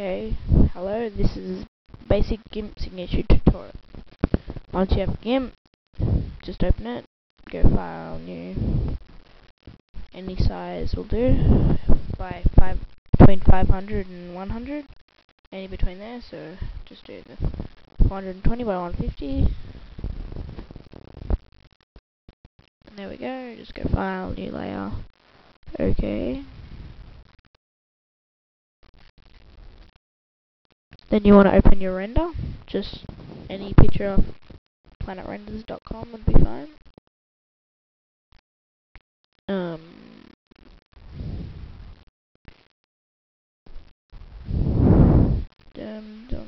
Okay, hello, this is basic GIMP signature tutorial. Once you have GIMP, just open it, go file, new, any size will do, by five, between 500 and 100, any between there, so just do the 420 by 150, and there we go, just go file, new layer, okay. Then you want to open your render. Just any picture of planetrenders.com would be fine. Um, dum.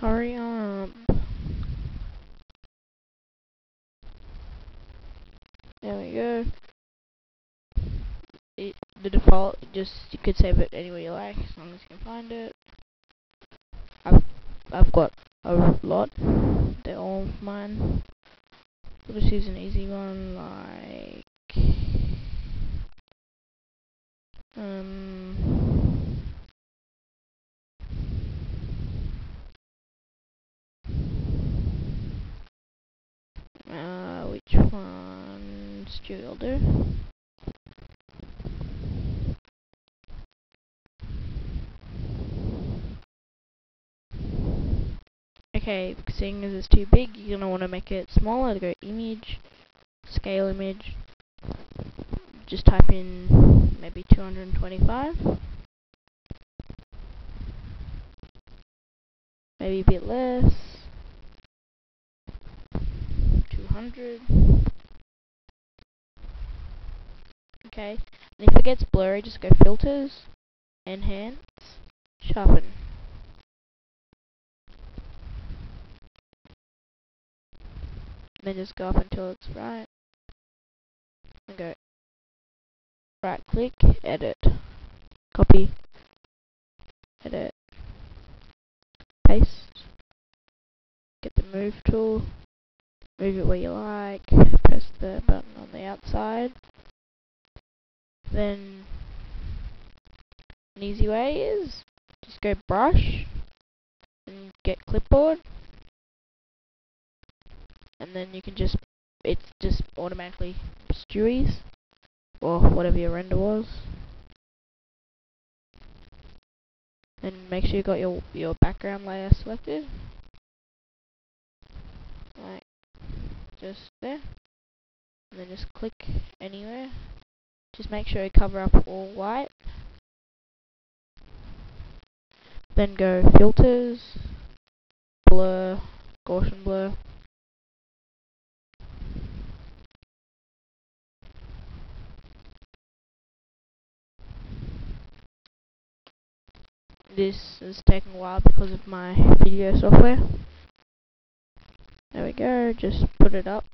Hurry up. There we go it, the default, just you could save it anywhere you like, as long as you can find it. I've I've got a lot. They're all mine. We'll just use an easy one like um uh which one Stu will do? Okay, seeing as it's too big, you're gonna want to make it smaller. Go image, scale image. Just type in maybe 225. Maybe a bit less. 200. Okay, and if it gets blurry, just go filters, enhance, sharpen. Then just go up until it's right. And go right click, edit, copy, edit, paste, get the move tool, move it where you like, press the button on the outside. Then an easy way is just go brush and get clipboard and then you can just it's just automatically Stewie's or whatever your render was. And make sure you got your your background layer selected. Like just there. And then just click anywhere. Just make sure you cover up all white. Then go filters, blur, Gaussian blur, this is taking a while because of my video software. There we go, just put it up.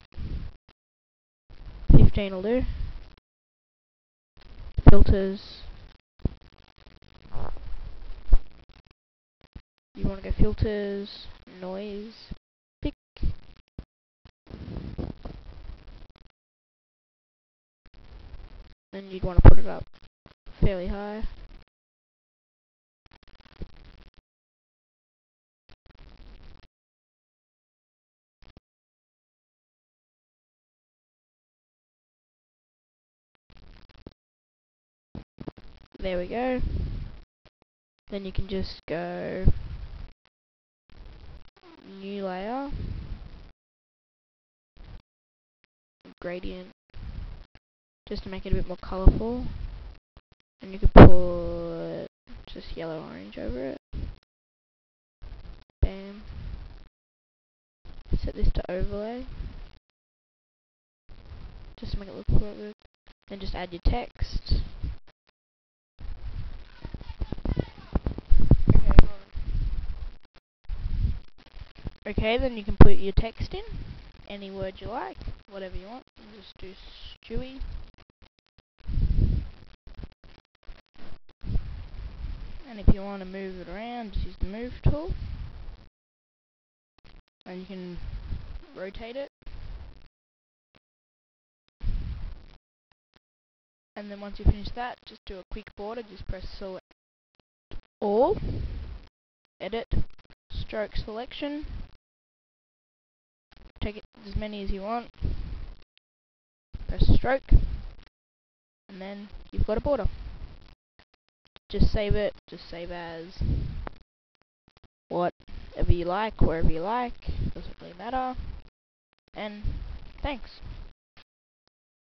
15 will do. Filters. You want to go filters, noise, pick. Then you'd want to put it up fairly high. There we go. Then you can just go new layer, gradient, just to make it a bit more colourful. And you could put just yellow orange over it. Bam. Set this to overlay. Just to make it look good. Then just add your text. Okay, then you can put your text in, any word you like, whatever you want. just do Stewie. And if you want to move it around, just use the move tool. And you can rotate it. and then once you finish that, just do a quick border, just press select all, edit, stroke selection, take it as many as you want, press stroke, and then you've got a border. Just save it, just save as whatever you like, wherever you like, doesn't really matter, and thanks.